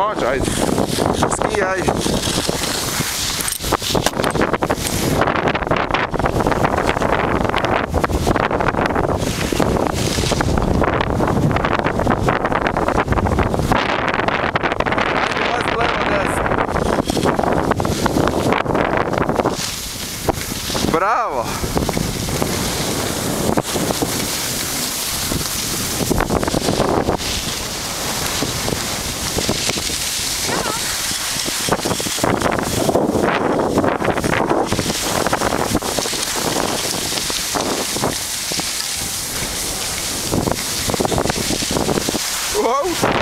much. I ski. I Bravo! boat?